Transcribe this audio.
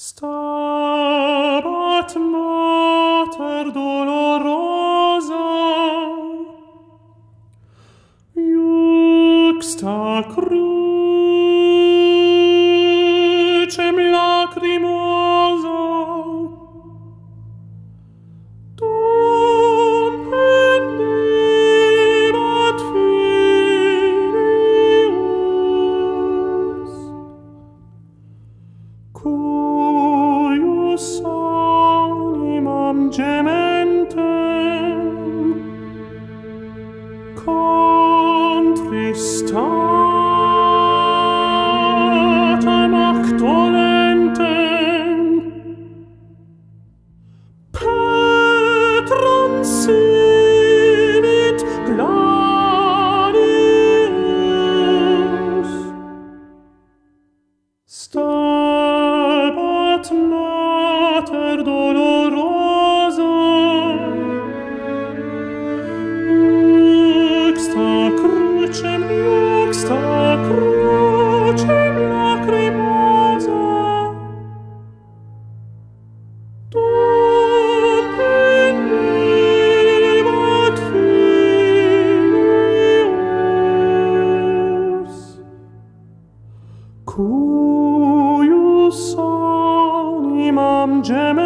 Stabat mater dolorosa, Iuxta crucem lacrimosa, Dum pendebat filius, Cum gementem, kommt. Jerusalemam gemem